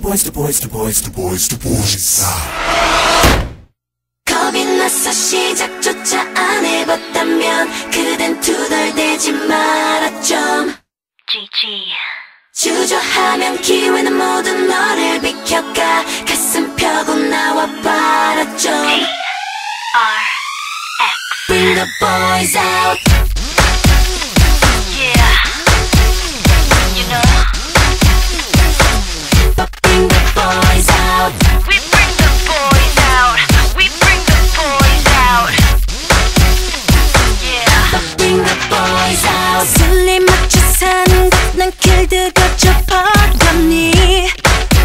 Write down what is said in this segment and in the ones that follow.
the boys, the boys, the boys, the boys, the boys. 겁이 나서 시작조차 안 해봤다면 그댄 투덜대지 말아 좀. GG. 주저하면 기회는 모두 너를 비켜가 가슴 펴고 나와 봐라 좀. Bring the boys out. 맞춰 사는 난 길드가 좁아가니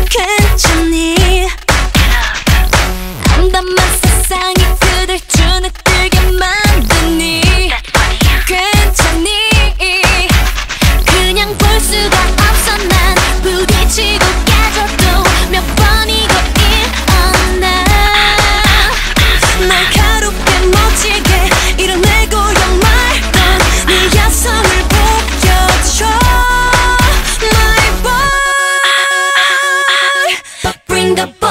괜찮니? 암담한 세상이 그댈 주눅 들게 만 எங்கப்பா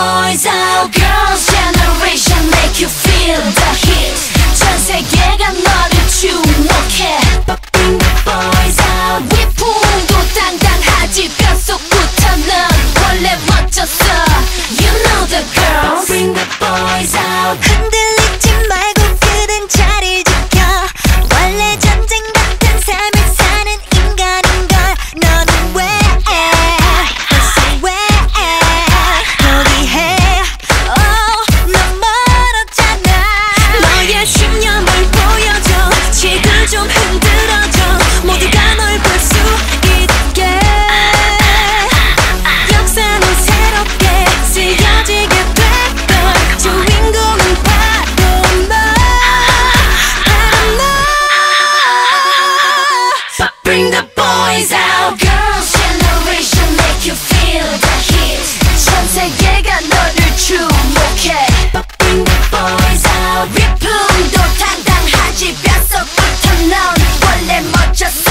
Bring the boys out. Girls generation make you feel the heat. 전 세계가 너를 주목해 But bring the boys out. 리품도 당당하지 뼛속부터 넌 원래 멋졌어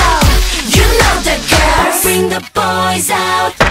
You know the girls. Bring the boys out.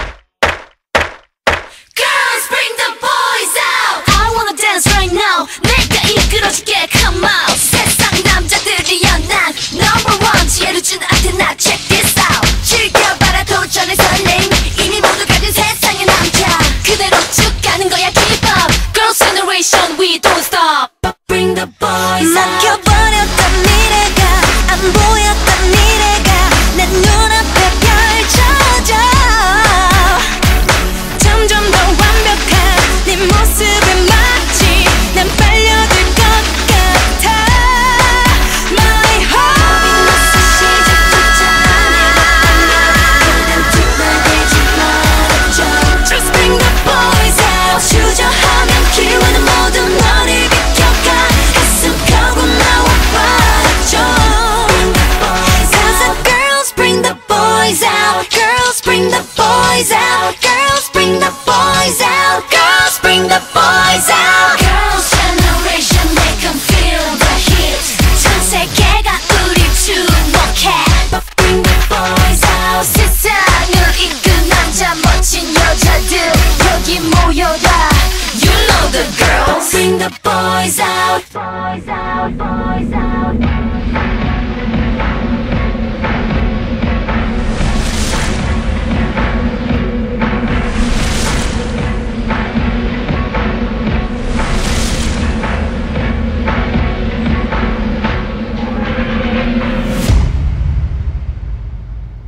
sing the boys out. Boys out, boys out.